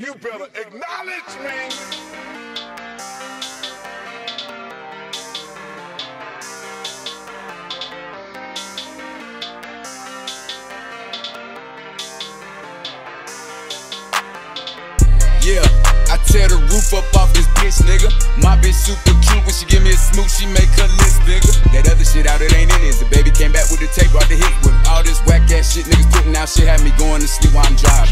You better acknowledge me. Yeah, I tear the roof up off this bitch, nigga. My bitch super cute when she give me a smooch, she make her list bigger. That other shit out, it ain't in it. The baby came back with the tape, brought the hit with it. All this whack ass shit niggas putting out shit had me going to sleep while I'm driving.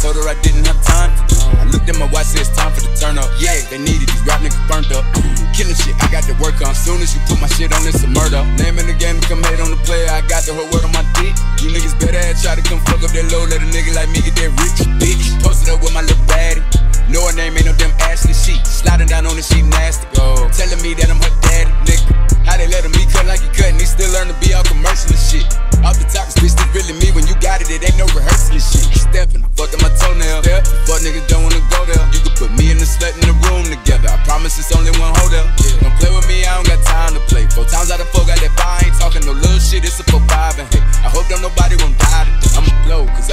Told her I didn't have time for this. I looked at my watch, said it's time for the turn up. Yeah, they needed these rap niggas burnt up. Killing shit, I got to work on. Soon as you put my shit on, it's a murder. Name in the game, come hate on the player. I got the whole world on my dick. You niggas better try to come fuck up that low. Let a nigga like me get that rich bitch. Posted up with my little baddie. Know her name ain't no damn Ashley. She sliding down on the she nasty. Yo, telling me that I'm her daddy, nigga. How they let him be cut like he cut and he still learn to be all commercial and shit. Toenail. Yeah, fuck niggas don't wanna go there. You can put me and the slut in the room together. I promise it's only one hotel. Yeah. Don't play with me, I don't got time to play. Four times out of four, got that fire. I ain't talking no little shit, it's a four five and hey. I hope don't nobody won't die today.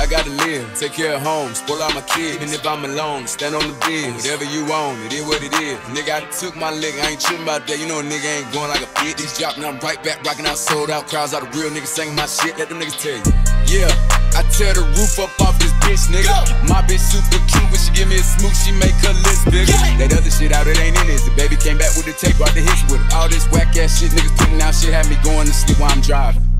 I'ma blow, cause I gotta live. Take care of home, spoil all my kids. Even if I'm alone, stand on the biz. Whatever you want, it is what it is. Nigga, I took my lick, I ain't tripping about that. You know a nigga ain't going like a bitch. These dropping, I'm right back, rocking out, sold out. Crowds out of real niggas singing my shit. Let them niggas tell you. Yeah, I tear the roof up off this bitch, nigga. My bitch super cute when she give me a smooch, she make her list bigger. That other shit out, it ain't in it. The baby came back with the tape, brought the hits with it. All this whack ass shit niggas putting out shit had me going to sleep while I'm driving.